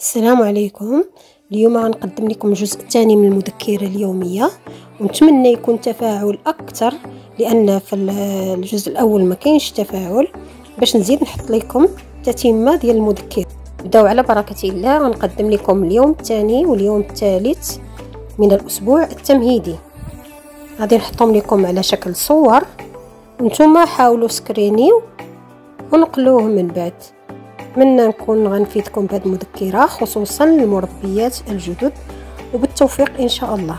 السلام عليكم. اليوم غنقدم لكم الجزء الثاني من المذكرة اليومية. ونتمنى يكون تفاعل أكثر لأن في الجزء الأول ما كاينش تفاعل. باش نزيد نحط لكم تتمة ديال المذكرة. نبدأو على بركة الله غنقدم لكم اليوم الثاني واليوم الثالث من الأسبوع التمهيدي. غادي نحطهم لكم على شكل صور. نتوما حاولوا سكرينيو ونقلوه من بعد. نتمنى نكون غنفيدكم بهذه المذكرة خصوصا للمربيات الجدد وبالتوفيق إن شاء الله.